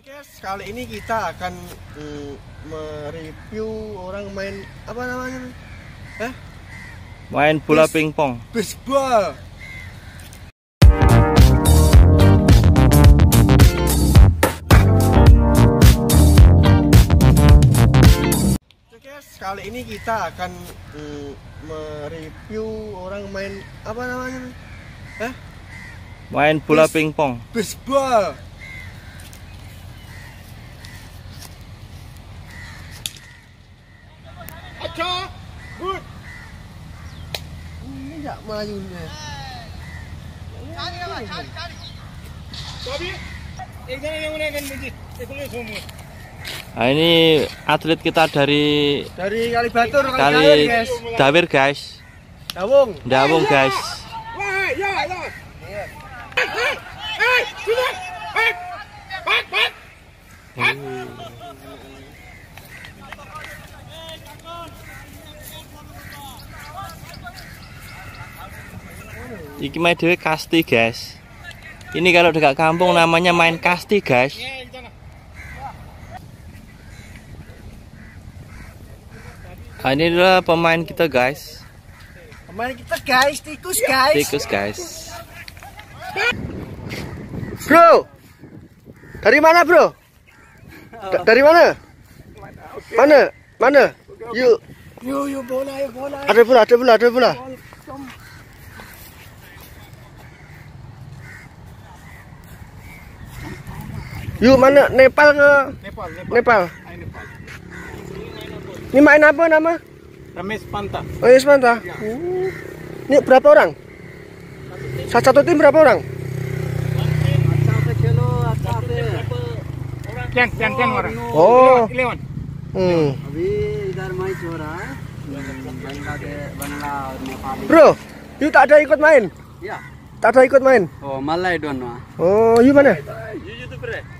Oke guys, kali ini kita akan mm, mereview orang main apa namanya? Eh? Main bola pingpong. Baseball. Kali ini kita akan mm, mereview orang main apa namanya? Eh? Main bola pingpong. Baseball. Melayunya. Nah, ini atlet kita dari Dari Kalibatur kali kali guys. Dawir guys. Dawung. Dawung guys. Iki main dewe kasti guys. Ini kalau dekat kampung namanya main kasti guys. Nah, ini adalah pemain kita guys. Pemain kita guys, tikus guys. Tikus guys. Bro. Dari mana, Bro? Da- dari mana? Mana? Mana? Yuk. Yo yo bola yo bola. Ada bola, ada bola, ada bola. Yuk mana Nepal ke? Nepal. Nepal. Nepal. Nepal. Ini main apa nama? remis Panta. Ramesh Panta. Ya. Ini berapa orang? Satu, satu tim berapa orang? Orang. Oh. Hmm. Bro, itu tak ada ikut main? Ya. Tak ada ikut main? Oh, malah itu don't. Oh, you mana? You YouTuber?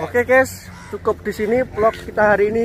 Oke guys, cukup di sini vlog kita hari ini.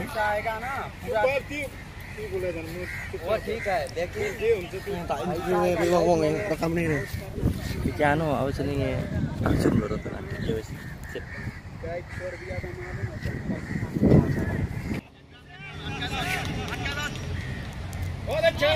ऐसा आएगा ना पूरा वो ठीक है देखिए। बिचानो अब चलेंगे ट्यूशन करो तो नाम ठीक है वैसे। बहुत अच्छा।